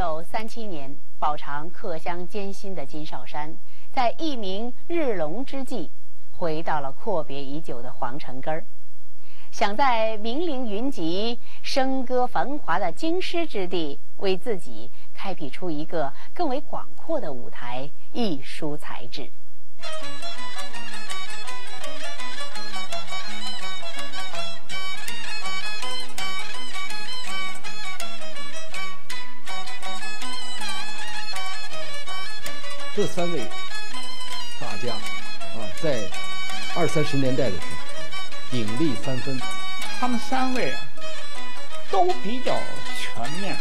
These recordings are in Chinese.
九三七年，饱尝客乡艰辛的金少山，在一鸣日隆之际，回到了阔别已久的皇城根儿，想在名伶云集、笙歌繁华的京师之地，为自己开辟出一个更为广阔的舞台，一抒才智。这三位大家啊，在二三十年代的时候，鼎力三分。他们三位啊，都比较全面。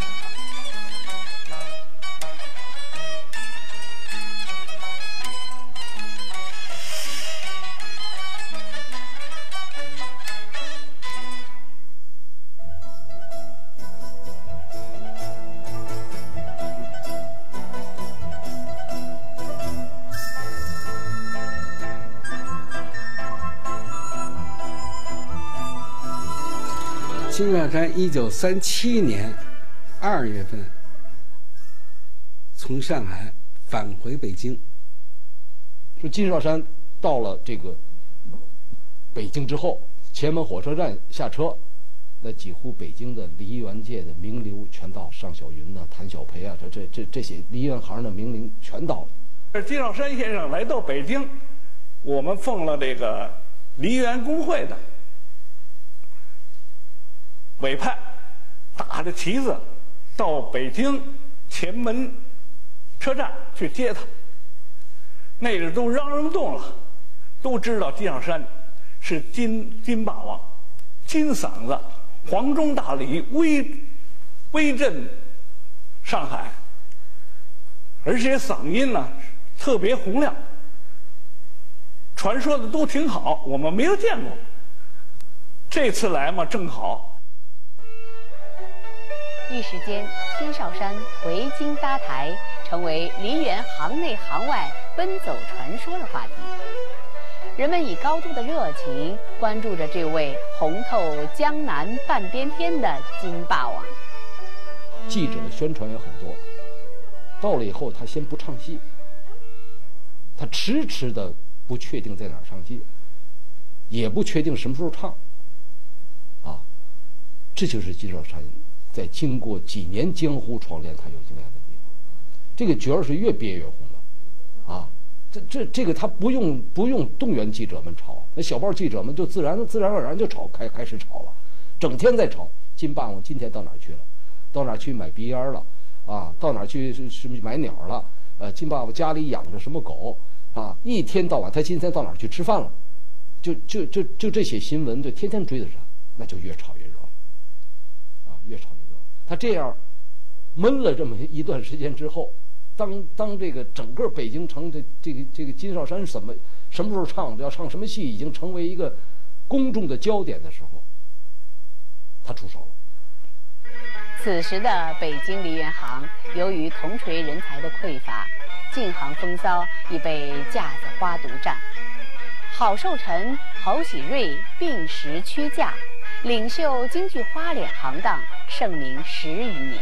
山一九三七年二月份从上海返回北京。说金少山到了这个北京之后，前门火车站下车，那几乎北京的梨园界的名流全到，尚小云呐、谭小培啊，这这这这些梨园行的名伶全到了。金少山先生来到北京，我们奉了这个梨园工会的。委派打着旗子到北京前门车站去接他。那阵都嚷嚷动了，都知道金少山是金金霸王，金嗓子，黄钟大吕，威威震上海，而且嗓音呢特别洪亮。传说的都挺好，我们没有见过。这次来嘛，正好。一时间，金少山回京搭台，成为梨园行内行外奔走传说的话题。人们以高度的热情关注着这位红透江南半边天的金霸王。记者的宣传也很多。到了以后，他先不唱戏，他迟迟的不确定在哪儿唱戏，也不确定什么时候唱。啊，这就是金少山。在经过几年江湖闯练，他有经验的地方，这个角儿是越憋越红的，啊，这这这个他不用不用动员记者们吵，那小报记者们就自然自然而然就吵开开始吵了，整天在吵金霸王今天到哪儿去了，到哪儿去买鼻烟了，啊，到哪儿去是是买鸟了，呃，金霸王家里养着什么狗，啊，一天到晚他今天到哪儿去吃饭了，就就就就这些新闻就天天追着他，那就越吵越热，啊，越吵。他这样闷了这么一段时间之后，当当这个整个北京城的这个这个金少山什么什么时候唱要唱什么戏，已经成为一个公众的焦点的时候，他出手了。此时的北京梨园行，由于铜锤人才的匮乏，进行风骚已被架子花独占。郝寿臣、侯喜瑞并时屈驾。领袖京剧花脸行当盛名十余年。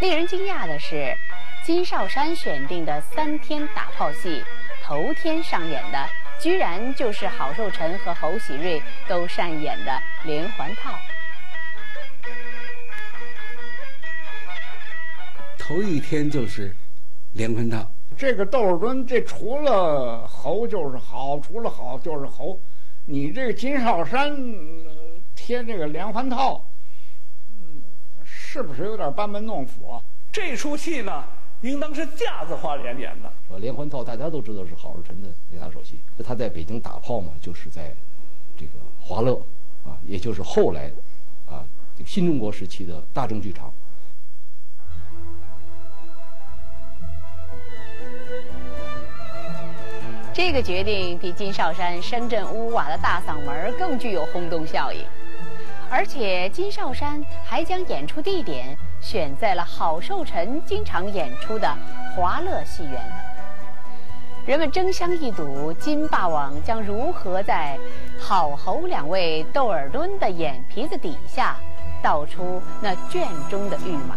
令人惊讶的是，金少山选定的三天打炮戏，头天上演的居然就是郝寿臣和侯喜瑞都擅演的连环套。头一天就是连环套。这个窦尔敦，这除了侯就是好，除了好就是侯。你这个金少山贴这个连环套，是不是有点班门弄斧？啊这出戏呢，应当是架子花脸演的。说连环套，大家都知道是郝寿臣的那拿手戏。他在北京打炮嘛，就是在这个华乐啊，也就是后来啊新中国时期的大众剧场。这个决定比金少山声震屋瓦的大嗓门更具有轰动效应，而且金少山还将演出地点选在了郝寿臣经常演出的华乐戏园。人们争相一睹金霸王将如何在郝侯两位窦尔敦的眼皮子底下道出那卷中的御马。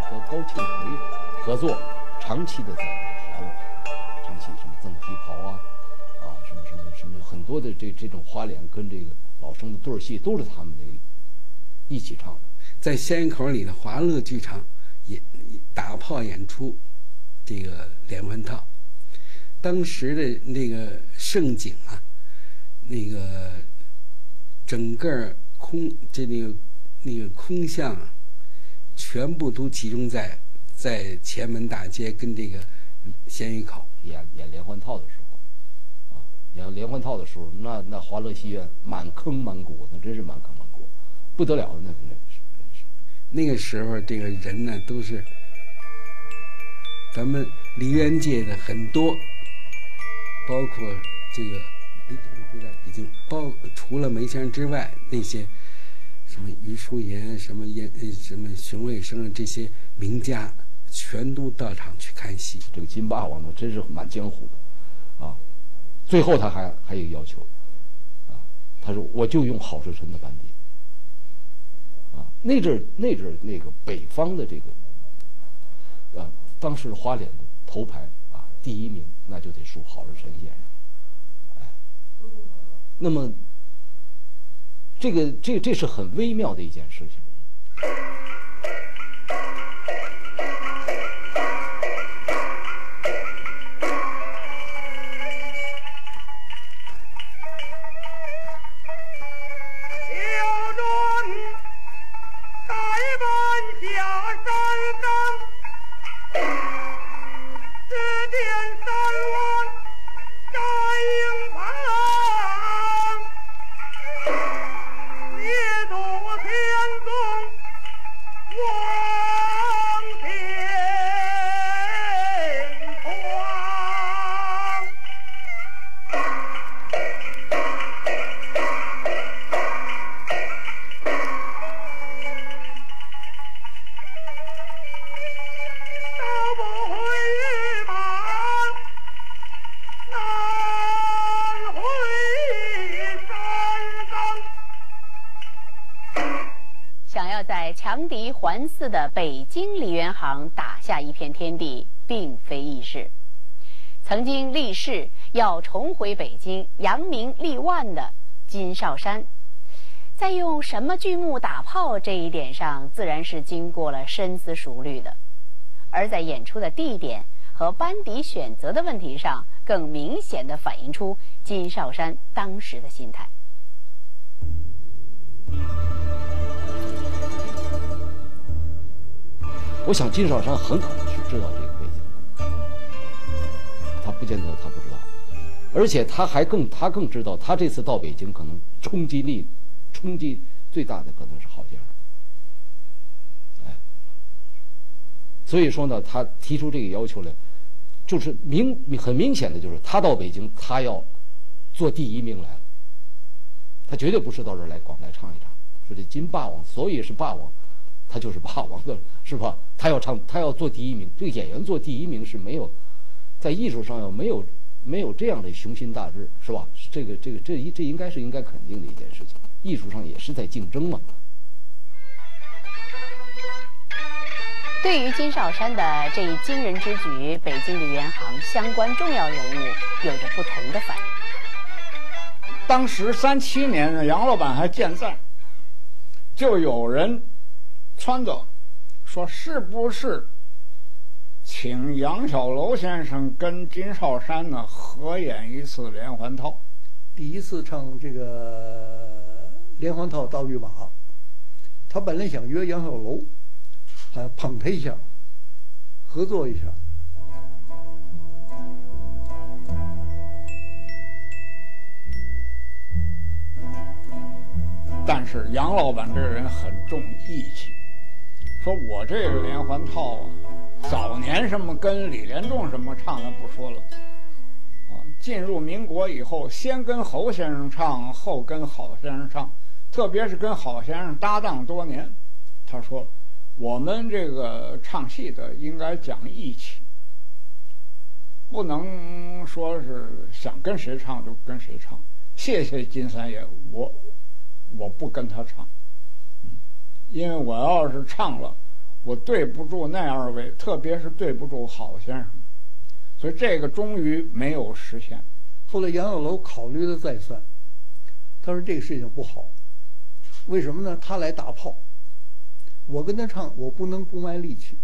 和高庆奎合作，长期的在华乐唱戏，什么赠皮袍啊，啊什么什么什么很多的这这种花脸跟这个老生的对戏都是他们这一起唱的。在仙人口里的华乐剧场也打炮演出这个连环套。当时的那个盛景啊，那个整个空这那个那个空巷啊，全部都集中在在前门大街跟这个咸鱼口。演演连环套的时候，啊，演连环套的时候，那那华乐戏院满坑满谷，那真是满坑满谷，不得了，那那是真是。那个时候，这个人呢都是咱们梨园界的很多。包括这个，不在北京。包除了梅先生之外，那些什么余叔岩、什么燕、什么熊卫生这些名家，全都到场去看戏。这个金霸王呢，真是满江湖的，啊，最后他还还有要求，啊，他说我就用郝世臣的班底。啊，那阵儿那阵儿那个北方的这个，啊，当时花脸的头牌啊，第一名那就得数郝世臣先生。哎，那么这个这这是很微妙的一件事情。敌环伺的北京梨园行打下一片天地，并非易事。曾经立誓要重回北京、扬名立万的金少山，在用什么剧目打炮这一点上，自然是经过了深思熟虑的；而在演出的地点和班底选择的问题上，更明显的反映出金少山当时的心态。我想金少山很可能是知道这个背景，他不见得他不知道，而且他还更他更知道，他这次到北京可能冲击力冲击最大的可能是郝先生，哎，所以说呢，他提出这个要求来，就是明很明显的就是他到北京，他要做第一名来了，他绝对不是到这儿来光来唱一唱，说这金霸王，所以是霸王。他就是霸王的，是吧？他要唱，他要做第一名。这个演员做第一名是没有，在艺术上要没有没有这样的雄心大志，是吧？这个这个这一这应该是应该肯定的一件事情。艺术上也是在竞争嘛。对于金少山的这一惊人之举，北京梨园行相关重要人物有着不同的反应。当时三七年呢，杨老板还健在，就有人撺掇说，是不是请杨小楼先生跟金少山呢合演一次连环套？第一次唱这个连环套道具马，他本来想约杨小楼，还捧他一下，合作一下。但是杨老板这个人很重义气，说我这个连环套啊，早年什么跟李连仲什么唱的不说了，啊，进入民国以后，先跟侯先生唱，后跟郝先生唱，特别是跟郝先生搭档多年，他说，我们这个唱戏的应该讲义气，不能说是想跟谁唱就跟谁唱。谢谢金三爷，我。我不跟他唱，因为我要是唱了，我对不住那二位，特别是对不住郝先生，所以这个终于没有实现。后来杨小楼考虑了再三，他说这个事情不好，为什么呢？他来打炮，我跟他唱，我不能不卖力气，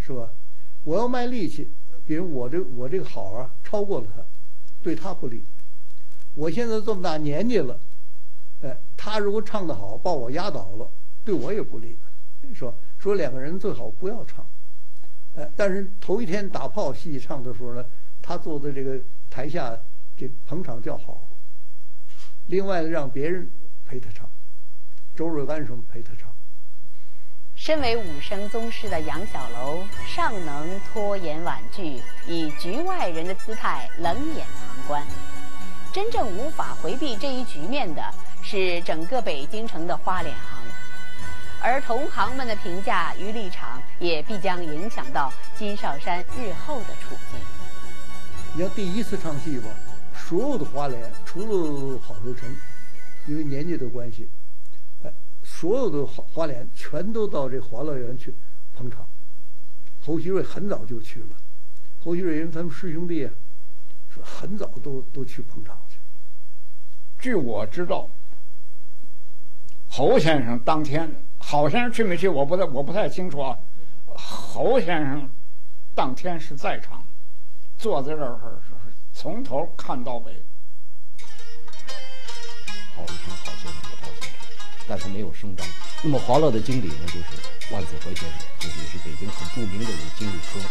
是吧？我要卖力气，比如我这我这个好啊，超过了他，对他不利。我现在这么大年纪了。哎，他如果唱得好，把我压倒了，对我也不利。说说两个人最好不要唱。哎，但是头一天打炮戏唱的时候呢，他坐在这个台下，这捧场叫好。另外让别人陪他唱，周瑞安什么陪他唱。身为武生宗师的杨小楼，尚能拖延婉拒，以局外人的姿态冷眼旁观。真正无法回避这一局面的。是整个北京城的花脸行，而同行们的评价与立场也必将影响到金少山日后的处境。你要第一次唱戏吧，所有的花脸，除了郝寿成，因为年纪的关系，哎，所有的花花脸全都到这华乐园去捧场。侯锡瑞很早就去了，侯锡瑞因为他们师兄弟啊，说很早都都去捧场去。据我知道，侯先生当天，郝先生去没去，我不太我不太清楚啊。侯先生当天是在场，坐在这儿是从头看到尾。郝寿成郝先生也到现场，但他没有声张。那么华乐的经理呢，就是万子和先生，也是北京很著名的一个今日科啊。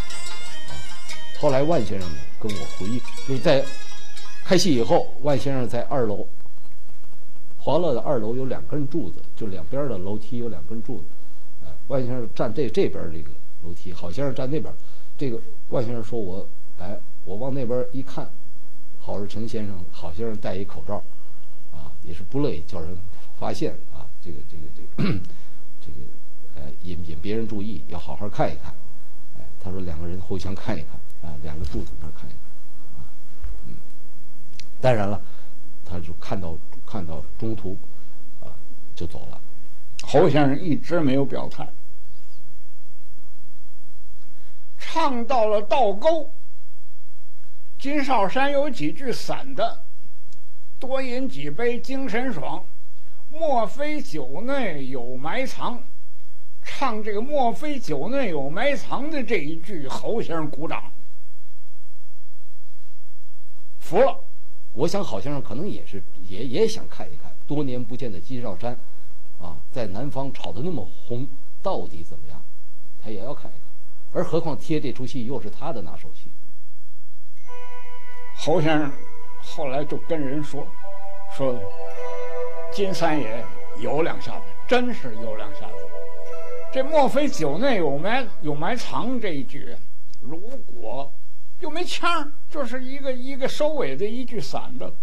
后来万先生呢跟我回忆，就是在开戏以后，万先生在二楼，华乐的二楼有两根柱子，就两边的楼梯有两根柱子，呃，万先生站这这边这个楼梯，郝先生站那边。这个万先生说我，哎，我往那边一看，郝世臣先生郝先生戴一口罩，啊，也是不乐意叫人发现啊，这个这个这个这个，呃，引引别人注意，要好好看一看。哎，他说两个人互相看一看，啊，两个柱子那看一看，啊，嗯，当然了，他就看到看到中途，啊，就走了。侯先生一直没有表态。唱到了倒钩，金少山有几句散的：“多饮几杯精神爽，莫非酒内有埋藏。”唱这个“莫非酒内有埋藏”的这一句，侯先生鼓掌，服了。我想郝先生可能也是也也想看一看多年不见的金少山，啊，在南方炒得那么红，到底怎么样？他也要看一看。而何况贴这出戏又是他的拿手戏。侯先生后来就跟人说，说金三爷有两下子，真是有两下子。这莫非酒内有埋有埋藏这一句，如果又没腔儿，就是一个一个收尾的一句散的，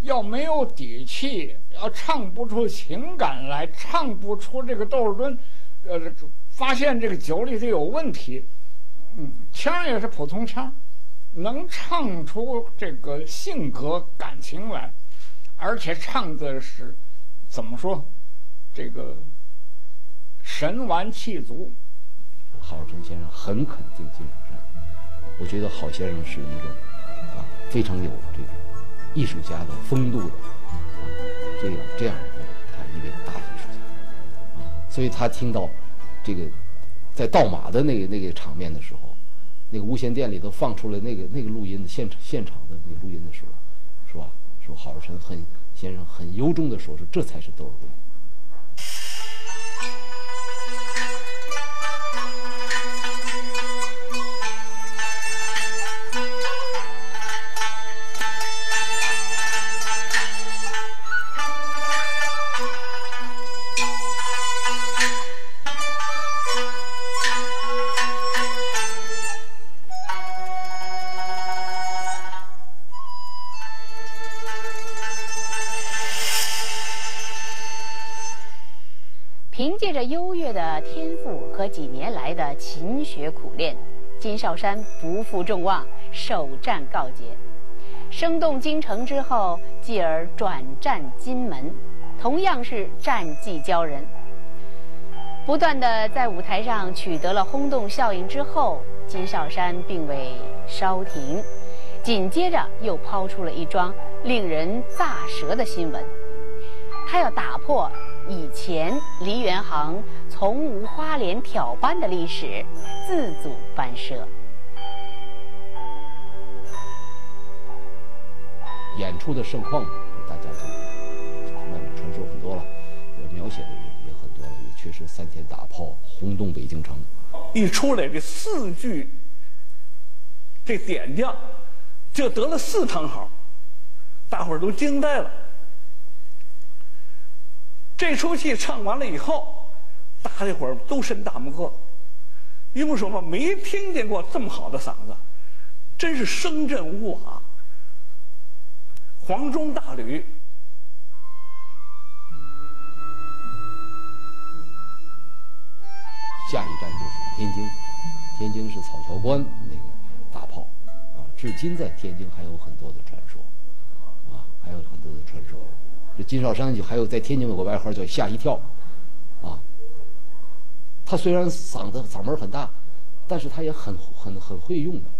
要没有底气，要唱不出情感来，唱不出这个窦尔敦，呃。发现这个酒里头有问题，嗯，腔也是普通腔，能唱出这个性格感情来，而且唱的是怎么说，这个神完气足。郝世先生很肯定金少山，我觉得郝先生是一个啊非常有这个艺术家的风度的啊这样这样的他一位大艺术家啊，所以他听到。这个在倒马的那个那个场面的时候，那个无线电里头放出来那个那个录音的现场现场的那个录音的时候，是吧？说郝世臣很先生很由衷的说，说这才是窦尔敦。的天赋和几年来的勤学苦练，金少山不负众望，首战告捷，声动京城之后，继而转战金门，同样是战绩骄人。不断的在舞台上取得了轰动效应之后，金少山并未稍停，紧接着又抛出了一桩令人咋舌的新闻，他要打破。以前梨园行从无花脸挑班的历史，自主翻设。演出的盛况，大家就外面传说很多了，描写的也也很多了，也确实三天打炮轰动北京城。一出来这四句，这点将就得了四堂好，大伙儿都惊呆了。这出戏唱完了以后，大家伙儿都伸大拇哥，因为什么？没听见过这么好的嗓子，真是声震屋瓦，黄钟大吕。下一站就是天津，天津是草桥关那个大炮，啊，至今在天津还有很多的传说，啊还有很多的传说。这金少山就还有在天津有个外号叫吓一跳，啊，他虽然嗓子嗓门很大，但是他也很很很会用的。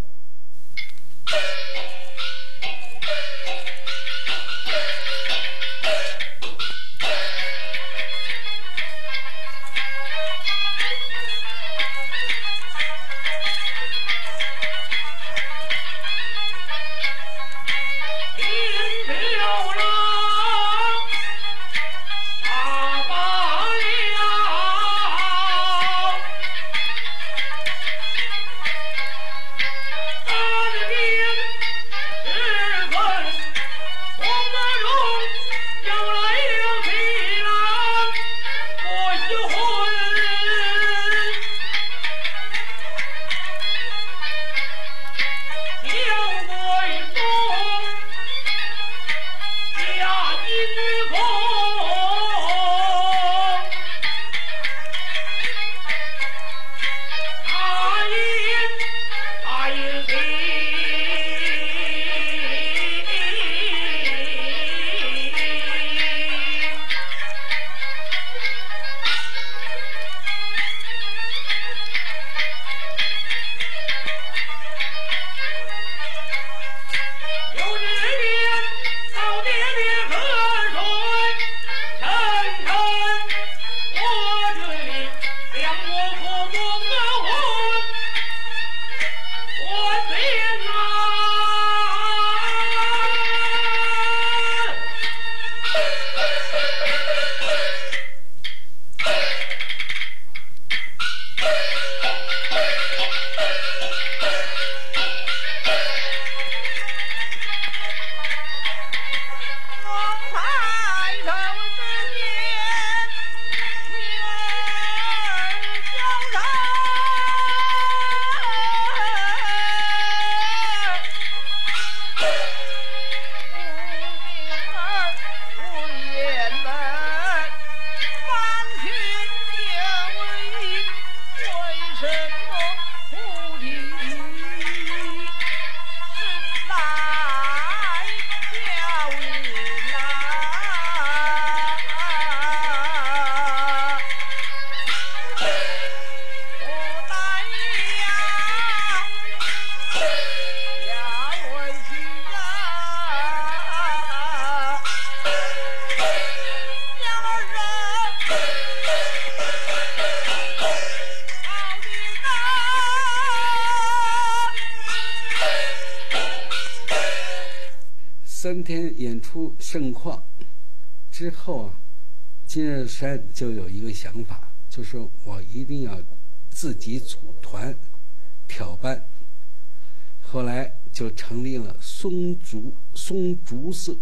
出盛况之后啊，金日山就有一个想法，就是我一定要自己组团挑班。后来就成立了松竹松竹社。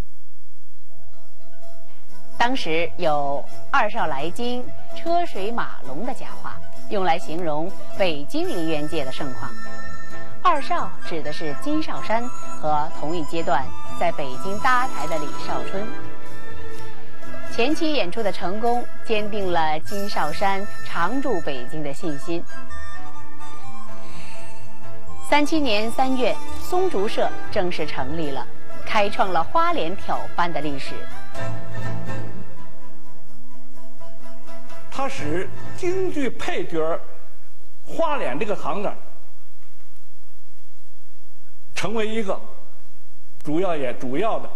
当时有“二少来京，车水马龙”的佳话，用来形容北京梨园界的盛况。二少指的是金少山和同一阶段在北京搭台的李少春。前期演出的成功，坚定了金少山常驻北京的信心。三七年三月，松竹社正式成立了，开创了花脸挑班的历史。他使京剧配角花脸这个行当成为一个主要也主要的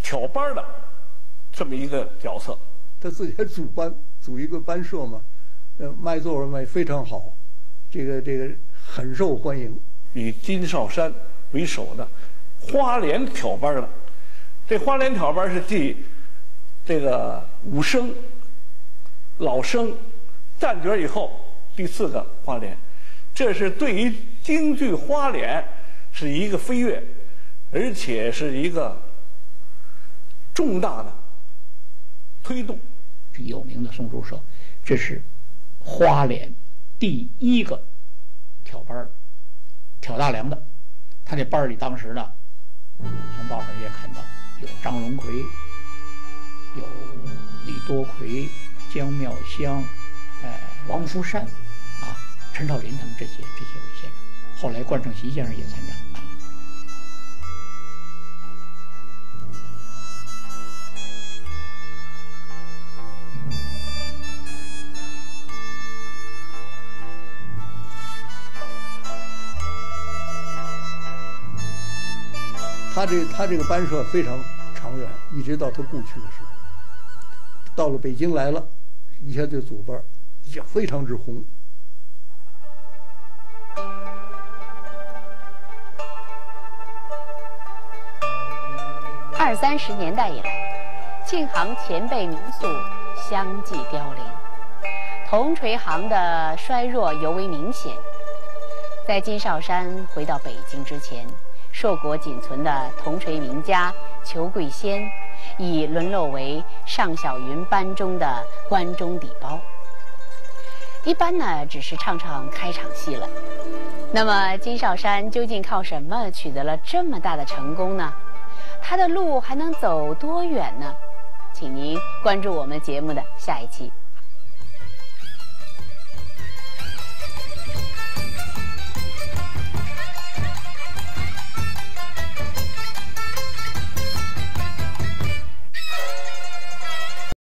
挑班的这么一个角色。他自己还组班，组一个班社嘛，呃，卖座卖非常好，这个这个很受欢迎。以金少山为首的花莲挑班的，这花莲挑班是继这个武生、老生、旦角以后第四个花莲，这是对于京剧花脸是一个飞跃，而且是一个重大的推动。是有名的松竹社，这是花脸第一个挑班挑大梁的。他这班里当时呢，从报上也看到有张荣奎，有李多奎、江妙香，哎，王福山，啊，陈少林他们这些这些位先生。后来冠胜席先生也参加。了他这他这个班社非常长远一直到他故去的时候到了北京来了一下这组班也非常之红。二三十年代以来，庆行前辈民宿相继凋零，铜锤行的衰弱尤为明显。在金少山回到北京之前，硕果仅存的铜锤名家裘桂仙，已沦落为尚小云班中的关中底包。一般呢，只是唱唱开场戏了。那么，金少山究竟靠什么取得了这么大的成功呢？他的路还能走多远呢？请您关注我们节目的下一期。